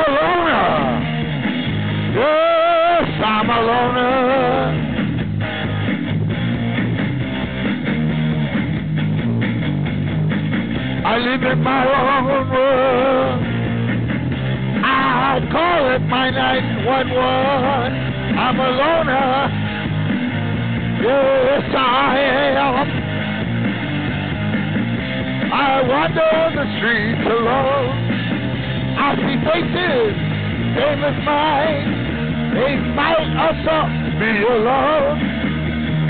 a loner. Yes, I'm a loner. I live in my own world. I call it my 911. I'm a loner. Yes, I am. I wander the streets alone. I see faces, same as mine. They might also be alone.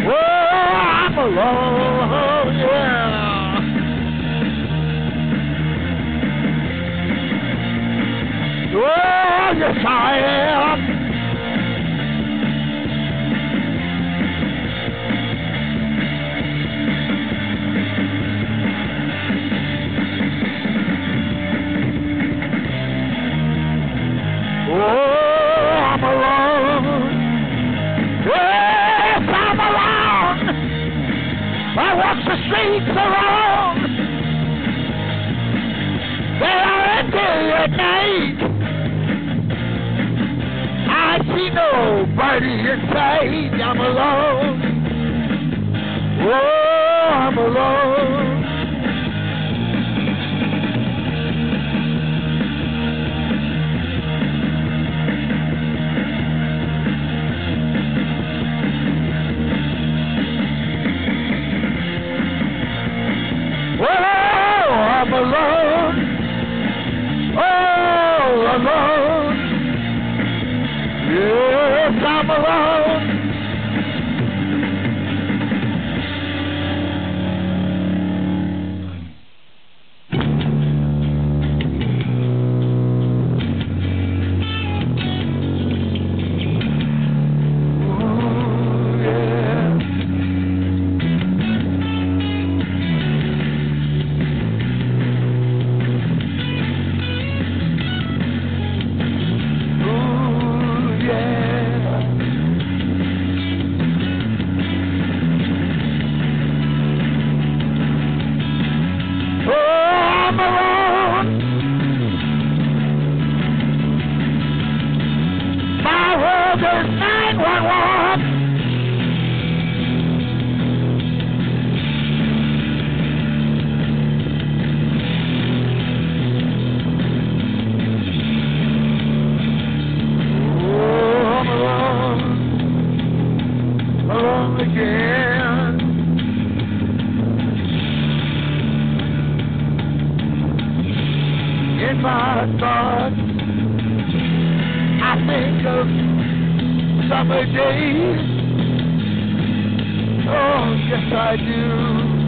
Oh, I'm alone, yeah. Oh, yes, I am. See nobody inside. I'm alone. Oh, I'm alone. In my thoughts, I think of summer days. Oh, yes, I do.